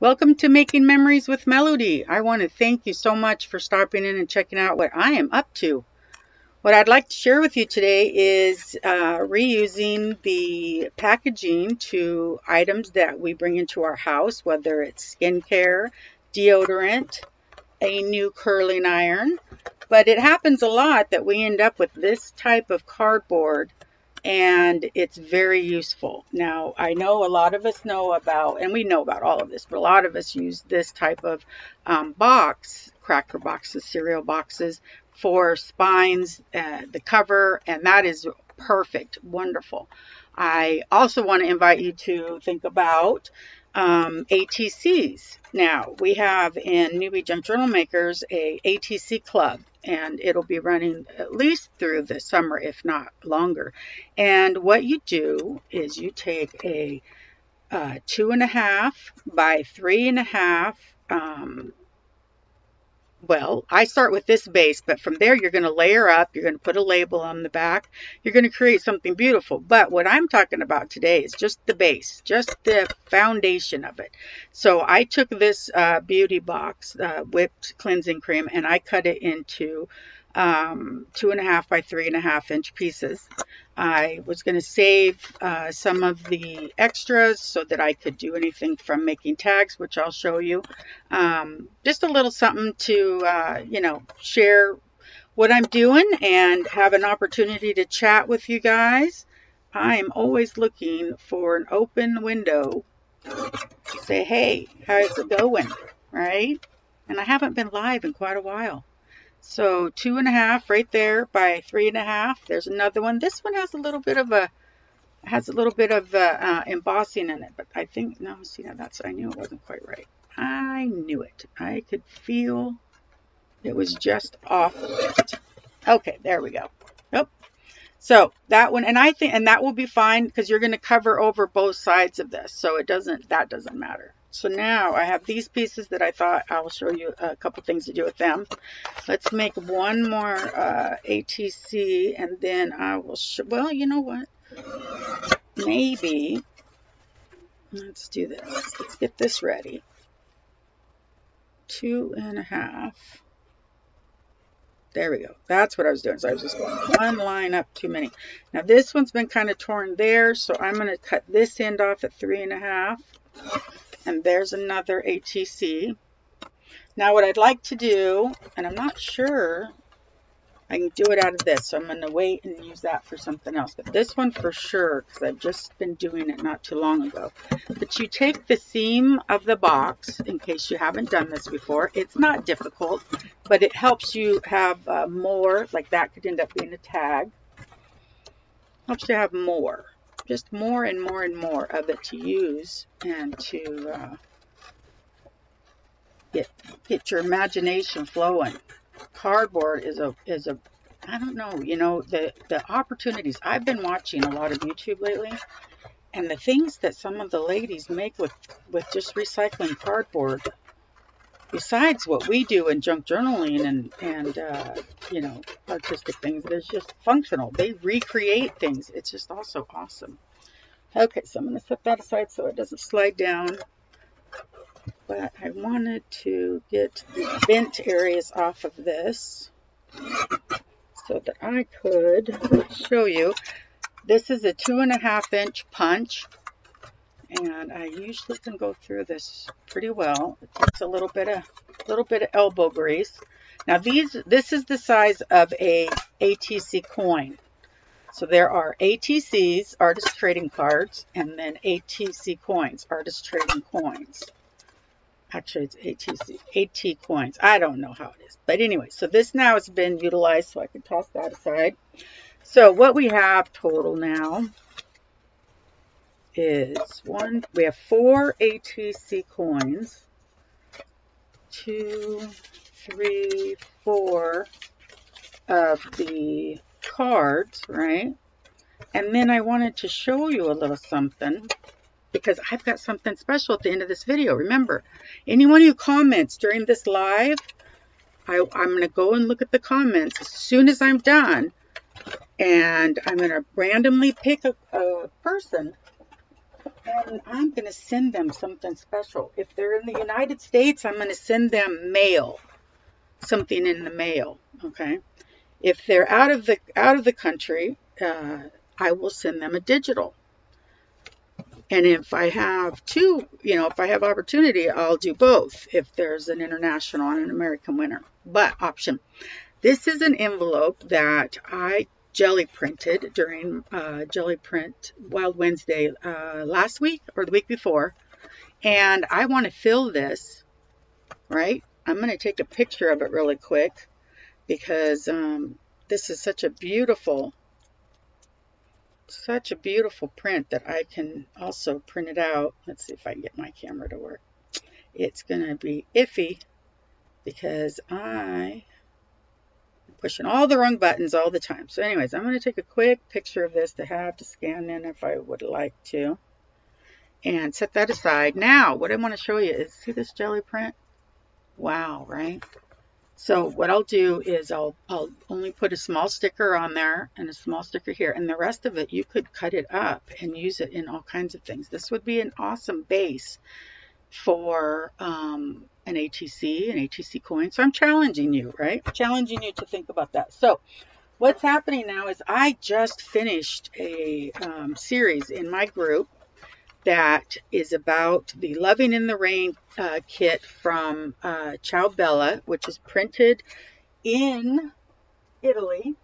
Welcome to Making Memories with Melodi. I want to thank you so much for stopping in and checking out what I am up to. What I'd like to share with you today is uh, reusing the packaging to items that we bring into our house, whether it's skincare, deodorant, a new curling iron. But it happens a lot that we end up with this type of cardboard and it's very useful. Now, I know a lot of us know about, and we know about all of this, but a lot of us use this type of um, box, cracker boxes, cereal boxes, for spines, uh, the cover, and that is perfect, wonderful. I also want to invite you to think about um, ATCs. Now, we have in Newbie Junk Journal Makers a ATC club, and it'll be running at least through the summer, if not longer. And what you do is you take a uh, two and a half by three and a half um, well, I start with this base, but from there you're going to layer up, you're going to put a label on the back, you're going to create something beautiful. But what I'm talking about today is just the base, just the foundation of it. So I took this uh, beauty box, uh, whipped cleansing cream, and I cut it into um, two and a half by three and a half inch pieces. I was going to save uh, some of the extras so that I could do anything from making tags, which I'll show you. Um, just a little something to, uh, you know, share what I'm doing and have an opportunity to chat with you guys. I'm always looking for an open window say, hey, how's it going? Right? And I haven't been live in quite a while. So two and a half right there by three and a half. There's another one. This one has a little bit of a has a little bit of uh, uh, embossing in it, but I think no. See, now that's I knew it wasn't quite right. I knew it. I could feel it was just off a. Okay, there we go. Nope. So that one, and I think, and that will be fine because you're going to cover over both sides of this, so it doesn't. That doesn't matter. So now I have these pieces that I thought I'll show you a couple things to do with them. Let's make one more uh, ATC and then I will show, well, you know what? Maybe, let's do this. Let's get this ready. Two and a half. There we go. That's what I was doing. So I was just going one line up too many. Now this one's been kind of torn there, so I'm going to cut this end off at three and a half. And there's another ATC. Now what I'd like to do, and I'm not sure I can do it out of this, so I'm going to wait and use that for something else. But this one for sure, because I've just been doing it not too long ago. But you take the seam of the box, in case you haven't done this before. It's not difficult, but it helps you have uh, more, like that could end up being a tag. Helps you have more just more and more and more of it to use and to uh, get get your imagination flowing. Cardboard is a is a I don't know, you know, the the opportunities. I've been watching a lot of YouTube lately and the things that some of the ladies make with with just recycling cardboard besides what we do in junk journaling and and uh, you know artistic things that is just functional. They recreate things. It's just also awesome. Okay so i'm going to set that aside so it doesn't slide down. But i wanted to get the bent areas off of this so that i could show you. This is a two and a half inch punch and I usually can go through this pretty well. It takes a little bit of little bit of elbow grease. Now these this is the size of a ATC coin. So there are ATCs, artist trading cards, and then ATC coins, artist trading coins. Actually, it's ATC, AT coins. I don't know how it is. But anyway, so this now has been utilized, so I can toss that aside. So what we have total now is one, we have four ATC coins, two, three, four of the cards, right? And then I wanted to show you a little something because I've got something special at the end of this video. Remember, anyone who comments during this live, I, am going to go and look at the comments as soon as I'm done. And I'm going to randomly pick a, a person and I'm going to send them something special. If they're in the United States, I'm going to send them mail, something in the mail, okay? If they're out of the out of the country, uh, I will send them a digital. And if I have two, you know, if I have opportunity, I'll do both if there's an international and an American winner. But option. This is an envelope that I jelly printed during uh, Jelly Print Wild Wednesday uh, last week or the week before. And I want to fill this, right? I'm going to take a picture of it really quick because um, this is such a beautiful such a beautiful print that I can also print it out. Let's see if I can get my camera to work. It's going to be iffy because I pushing all the wrong buttons all the time. So anyways, I'm going to take a quick picture of this to have to scan in if I would like to. And set that aside. Now, what I want to show you is, see this jelly print? Wow, right? So what I'll do is I'll, I'll only put a small sticker on there and a small sticker here. And the rest of it, you could cut it up and use it in all kinds of things. This would be an awesome base for um, an ATC, an ATC coin. So I'm challenging you, right? Challenging you to think about that. So what's happening now is I just finished a um, series in my group that is about the Loving in the Rain uh, kit from uh, Ciao Bella, which is printed in Italy.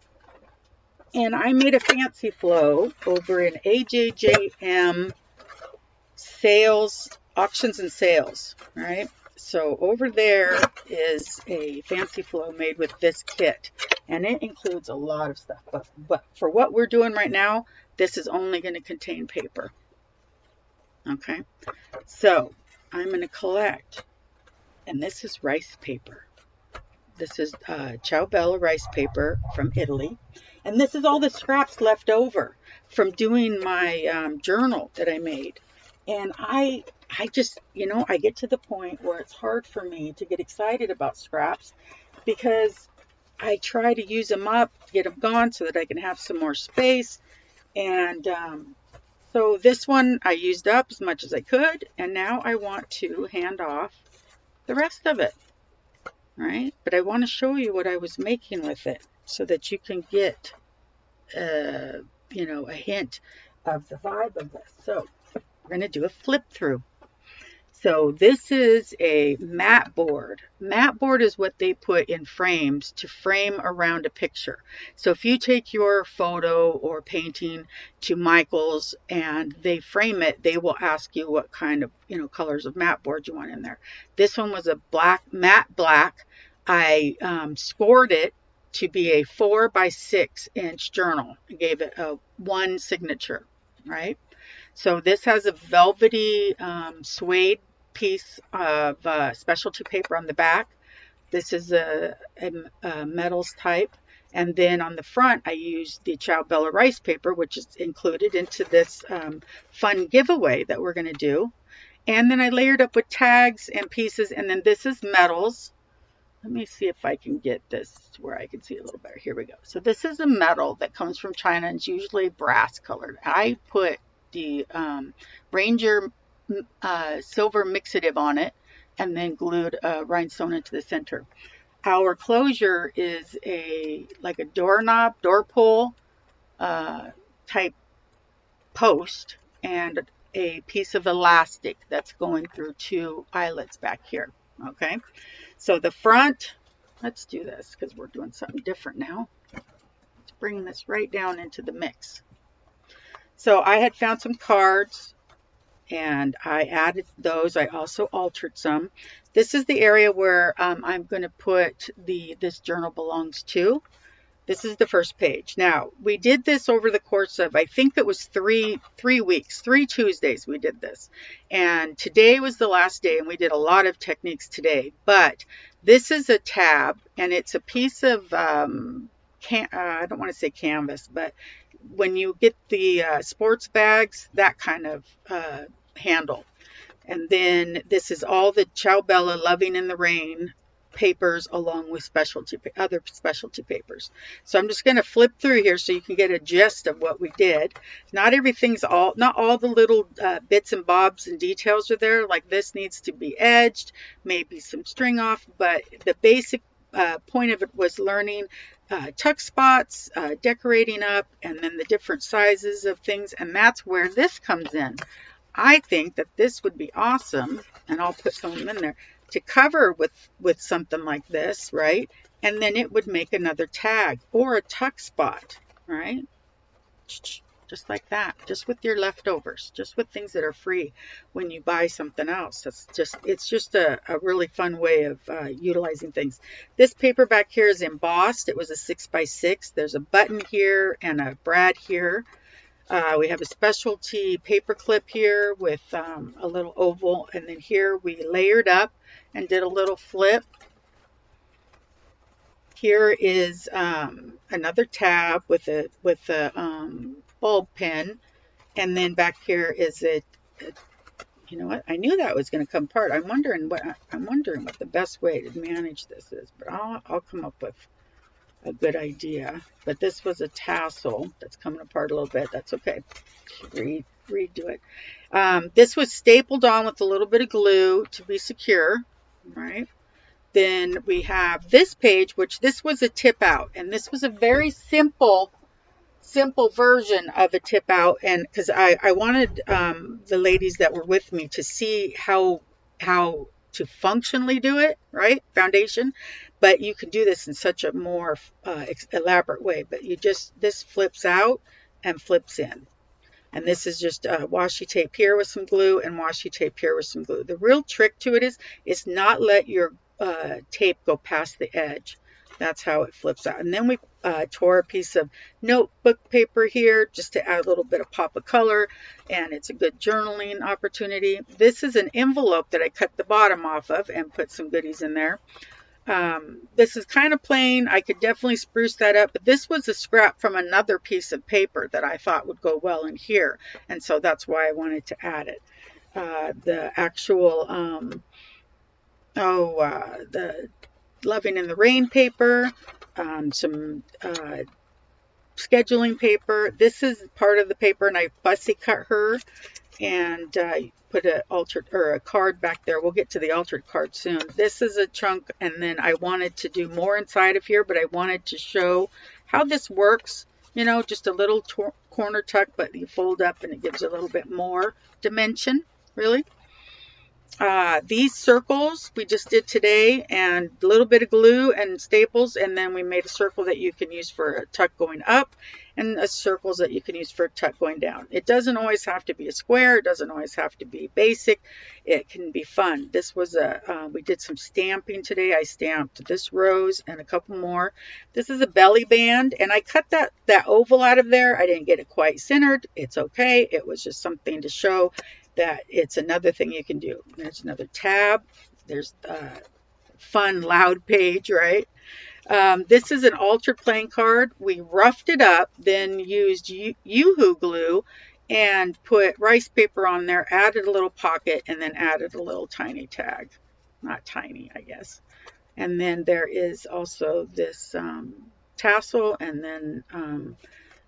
And I made a fancy flow over in AJJM sales, auctions and sales, right? So over there is a fancy flow made with this kit. And it includes a lot of stuff. But, but for what we're doing right now, this is only going to contain paper. Okay, so I'm going to collect, and this is rice paper. This is uh, Ciao Bella rice paper from Italy. And this is all the scraps left over from doing my um, journal that I made. And I, I just, you know, I get to the point where it's hard for me to get excited about scraps because I try to use them up, get them gone so that I can have some more space. And um, so this one I used up as much as I could, and now I want to hand off the rest of it, right? But I want to show you what I was making with it so that you can get, uh, you know, a hint of the vibe of this. So we're going to do a flip through. So this is a mat board. Mat board is what they put in frames to frame around a picture. So if you take your photo or painting to Michael's and they frame it, they will ask you what kind of, you know, colors of mat board you want in there. This one was a black, matte black. I um, scored it to be a four by six inch journal. I gave it a one signature, right? So this has a velvety um, suede piece of uh, specialty paper on the back. This is a, a, a, metals type. And then on the front, I used the Ciao Bella rice paper, which is included into this um, fun giveaway that we're going to do. And then I layered up with tags and pieces. And then this is metals. Let me see if I can get this where I can see a little better. Here we go. So this is a metal that comes from China and it's usually brass colored. I put the um, Ranger uh, silver mixative on it and then glued a rhinestone into the center. Our closure is a like a doorknob, door pull uh, type post and a piece of elastic that's going through two eyelets back here. Okay, so the front, let's do this because we're doing something different now. Let's bring this right down into the mix. So I had found some cards and I added those. I also altered some. This is the area where um, I'm going to put the this journal belongs to. This is the first page. Now, we did this over the course of, I think it was three, three weeks, three Tuesdays we did this. And today was the last day, and we did a lot of techniques today. But this is a tab, and it's a piece of, um, can, uh, I don't want to say canvas, but when you get the uh, sports bags, that kind of uh, handle. And then this is all the Ciao Bella Loving in the Rain papers along with specialty other specialty papers. So I'm just going to flip through here so you can get a gist of what we did. Not everything's all, not all the little uh, bits and bobs and details are there. Like this needs to be edged, maybe some string off, but the basic uh, point of it was learning uh, tuck spots, uh, decorating up, and then the different sizes of things. And that's where this comes in. I think that this would be awesome, and I'll put some in there, to cover with, with something like this, right? And then it would make another tag or a tuck spot, right? Just like that, just with your leftovers, just with things that are free when you buy something else. That's just, it's just a, a really fun way of uh, utilizing things. This paper back here is embossed. It was a six by six. There's a button here and a brad here. Uh, we have a specialty paper clip here with um, a little oval and then here we layered up and did a little flip. Here is um, another tab with a with a um, bulb pin and then back here is a you know what I knew that was going to come apart I'm wondering what I'm wondering what the best way to manage this is but I'll, I'll come up with a good idea. But this was a tassel that's coming apart a little bit. That's okay. Re redo it. Um, this was stapled on with a little bit of glue to be secure, right? Then we have this page, which this was a tip out. And this was a very simple, simple version of a tip out. And because I, I wanted um, the ladies that were with me to see how, how to functionally do it, right? Foundation. But you can do this in such a more uh, elaborate way. But you just, this flips out and flips in. And this is just uh, washi tape here with some glue and washi tape here with some glue. The real trick to it is, is not let your uh, tape go past the edge. That's how it flips out. And then we uh, tore a piece of notebook paper here just to add a little bit of pop of color. And it's a good journaling opportunity. This is an envelope that I cut the bottom off of and put some goodies in there. Um, this is kind of plain. I could definitely spruce that up, but this was a scrap from another piece of paper that I thought would go well in here. And so that's why I wanted to add it. Uh, the actual, um, oh, uh, the Loving in the Rain paper, um, some uh, scheduling paper. This is part of the paper, and I fussy cut her and uh, put a altered or a card back there. We'll get to the altered card soon. This is a chunk, and then I wanted to do more inside of here, but I wanted to show how this works. You know, just a little corner tuck, but you fold up and it gives a little bit more dimension, really. Uh, these circles we just did today and a little bit of glue and staples and then we made a circle that you can use for a tuck going up and a circles that you can use for a tuck going down. It doesn't always have to be a square. It doesn't always have to be basic. It can be fun. This was a, uh, we did some stamping today. I stamped this rose and a couple more. This is a belly band and I cut that, that oval out of there. I didn't get it quite centered. It's okay. It was just something to show that it's another thing you can do. There's another tab. There's a fun loud page, right? Um, this is an altered playing card. We roughed it up, then used UHU glue and put rice paper on there, added a little pocket, and then added a little tiny tag. Not tiny, I guess. And then there is also this um, tassel and then um,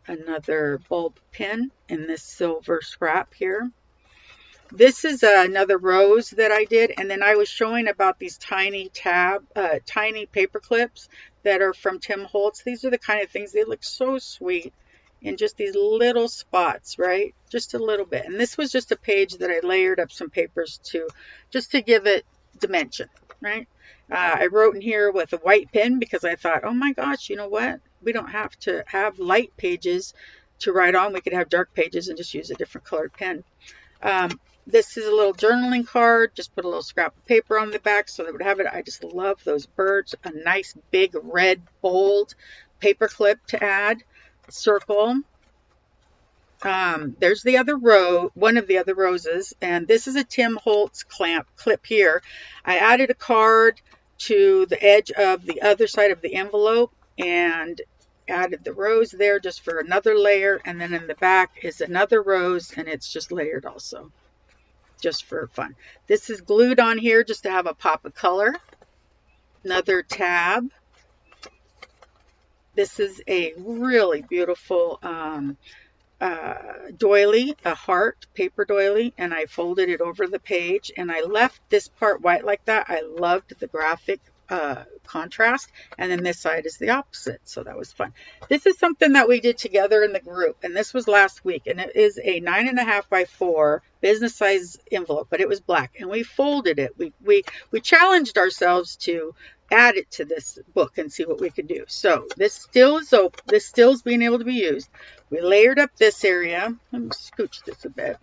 another bulb pin in this silver scrap here. This is another rose that I did, and then I was showing about these tiny tab, uh, tiny paper clips that are from Tim Holtz. These are the kind of things, they look so sweet in just these little spots, right? Just a little bit. And this was just a page that I layered up some papers to, just to give it dimension, right? Uh, I wrote in here with a white pen because I thought, oh my gosh, you know what? We don't have to have light pages to write on. We could have dark pages and just use a different colored pen. Um, this is a little journaling card. Just put a little scrap of paper on the back so they would have it. I just love those birds. A nice big red bold paper clip to add. Circle. Um, there's the other row, one of the other roses, and this is a Tim Holtz clamp clip here. I added a card to the edge of the other side of the envelope and added the rose there just for another layer and then in the back is another rose and it's just layered also just for fun. This is glued on here just to have a pop of color. Another tab. This is a really beautiful um, uh, doily, a heart paper doily, and I folded it over the page and I left this part white like that. I loved the graphic uh, contrast and then this side is the opposite. So that was fun. This is something that we did together in the group and this was last week and it is a nine and a half by four business size envelope but it was black and we folded it. We we we challenged ourselves to add it to this book and see what we could do. So this still is open this still is being able to be used. We layered up this area. Let me scooch this a bit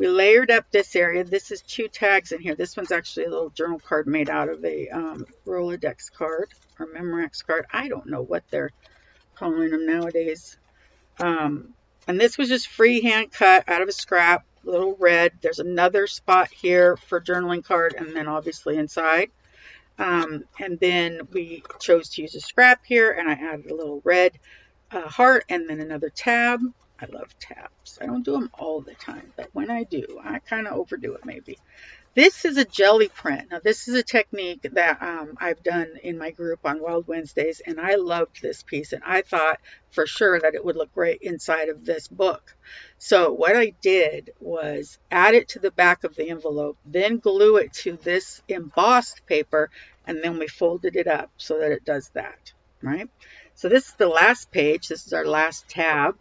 we layered up this area. This is two tags in here. This one's actually a little journal card made out of a um, Rolodex card or Memorex card. I don't know what they're calling them nowadays. Um, and this was just freehand cut out of a scrap, little red. There's another spot here for journaling card and then obviously inside. Um, and then we chose to use a scrap here and I added a little red uh, heart and then another tab. I love tabs. I don't do them all the time, but when I do, I kind of overdo it maybe. This is a jelly print. Now, this is a technique that um, I've done in my group on Wild Wednesdays, and I loved this piece, and I thought for sure that it would look great inside of this book. So what I did was add it to the back of the envelope, then glue it to this embossed paper, and then we folded it up so that it does that, right? So this is the last page. This is our last tab.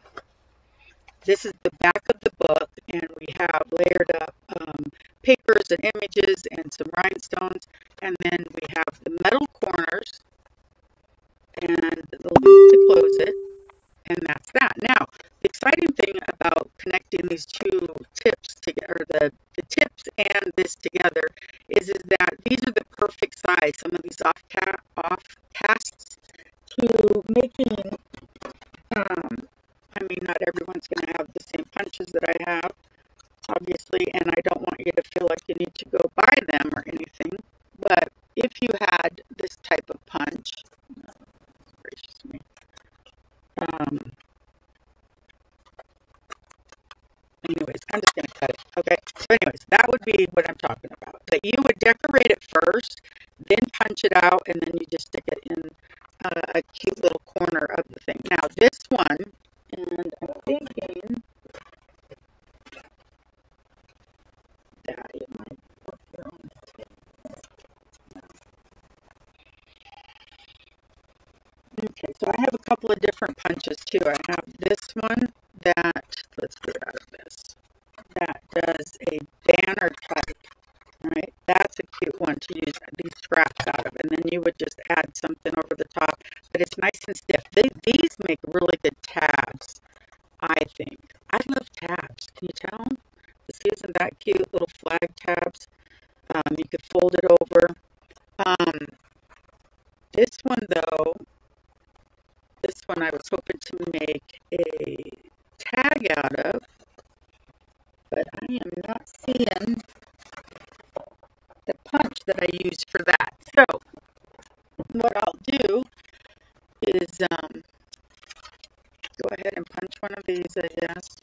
This is the back of the book, and we have layered up um, papers and images and some rhinestones, and then we have the metal corners and the link to close it, and that's that. Now, the exciting thing about connecting these two tips together, the, the tips and this together, is, is that these are the perfect size. Some of these off, off casts to making um, I mean, not everyone's going to have the same punches that I have, obviously, and I don't want you to feel like you need to go buy them or anything. But if you had this type of punch, gracious me, um, anyways, I'm just going to cut it. Okay. So anyways, that would be what I'm talking about. That you would decorate it first, then punch it out, and then you just stick it in uh, a cute little corner of the thing. Now this one and I'm thinking that it might work here on the Okay, so I have a couple of different punches too. I have this one that, let's get out of this, that does a banner type, right? That's a cute one to use these scraps out of. And then you would just add something over the top, but it's nice and stiff. They, these make really good tabs, I think. I love tabs. Can you tell? This isn't that cute little flag tabs. Um, you could fold it over. Um, this one though, this one I was hoping to make a tag out of, but I am not seeing the punch that I use for that. So what I'll do is um, go ahead and punch one of these, I guess.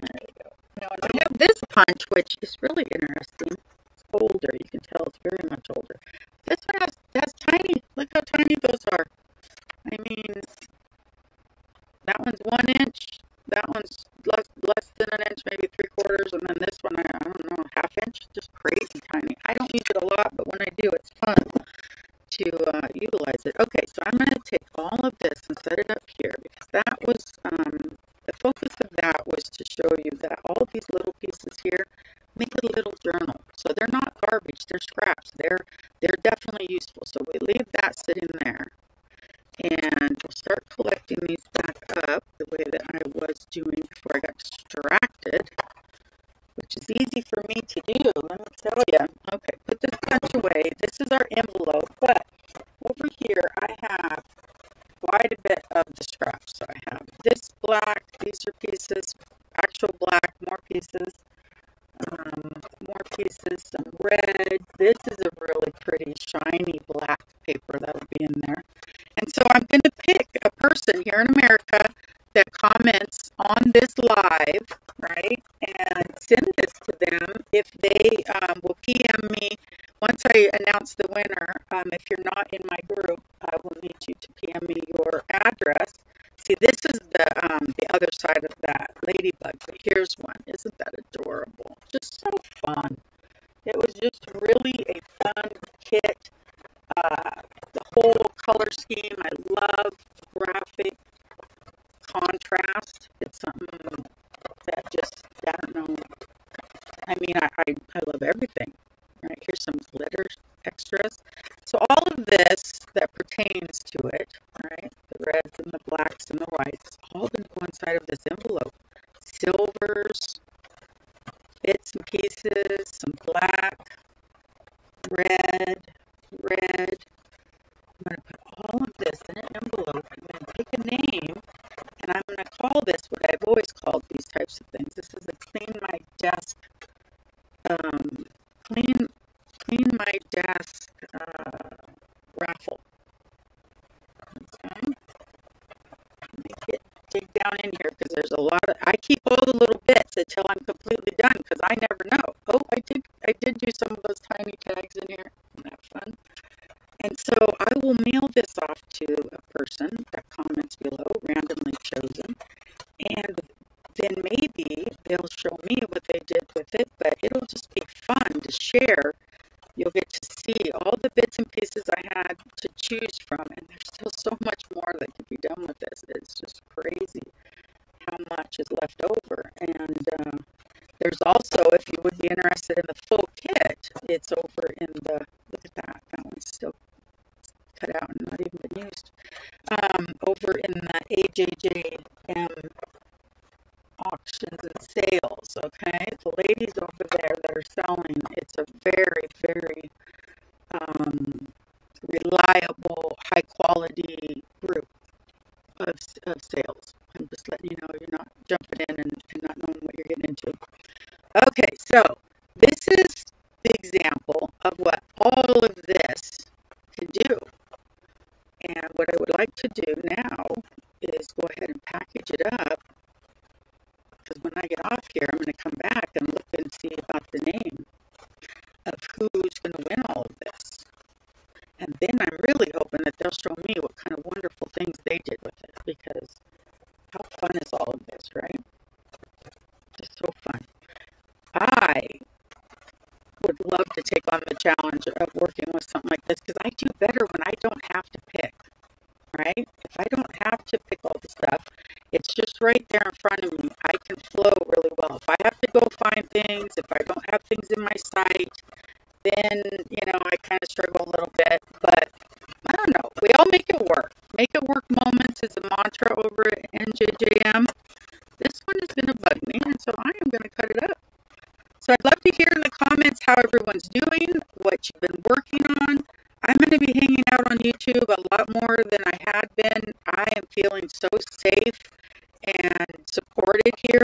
There you go. Now I have this punch, which is really interesting. It's older. You can tell it's very much older. This one has, has tiny. Look how tiny those are. I mean, that one's one inch. That one's less less than an inch, maybe three quarters, and then this one, I, I don't know, half inch, just crazy tiny. I don't use it a lot, but when I do, it's fun to uh, utilize it. Okay, so I'm going to take all of this and set it up here because that was, um, the focus of that was to show you that all of these little pieces here make a little journal. So they're not garbage, they're scraps. They're, definitely useful. So we leave that sitting there and we'll start collecting these back up the way that I was doing before I got distracted, which is easy for me ladybug, but here's one. Isn't that adorable? Just so fun. It was just really My desk. choose from, and there's still so much more that can be done with this. It's just crazy how much is left over. And uh, there's also, if you would be interested in the full kit, it's over in the, look at that, that one's still cut out and not even been used, um, over in the AJ things they did with it because how fun is all of this, right? Just so fun. I would love to take on the challenge of working feeling so safe and supported here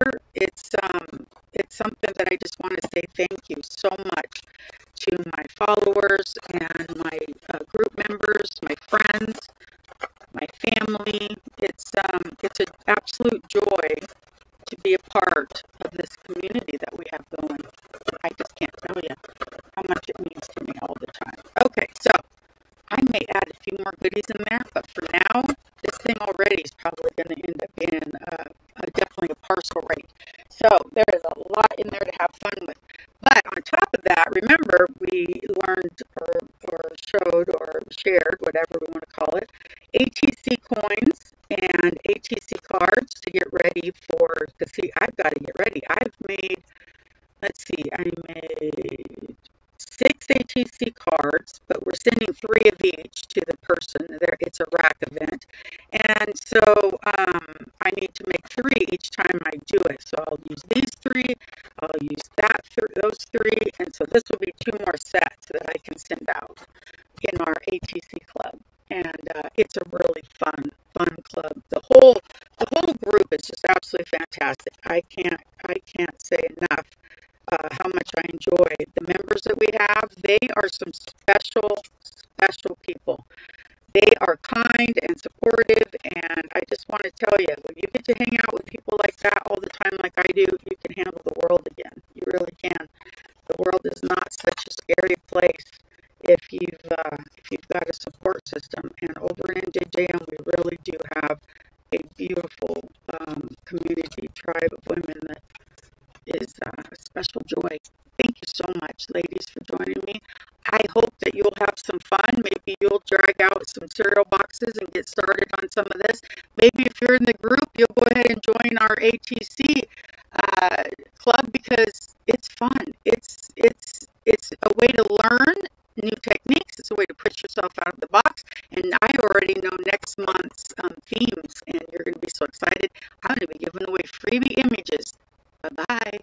I've made, let's see, I made six ATC cards, but we're sending three of each to the person. There, it's a rack event, and so um, I need to make three each time I do it. So I'll use these three, I'll use that th- those three, and so this will be two scary place if you've uh, if you've got a support system. And over in Dam, we really do have a beautiful um, community tribe of women that is uh, a special joy. Thank you so much, ladies, for joining me. I hope that you'll have some fun. Maybe you'll drag out some cereal boxes and get started on some of this. Maybe if you're in the group, you'll go ahead and join our ATC uh, club because it's fun. It's it's a way to learn new techniques. It's a way to push yourself out of the box. And I already know next month's um, themes, and you're going to be so excited. I'm going to be giving away freebie images. Bye bye.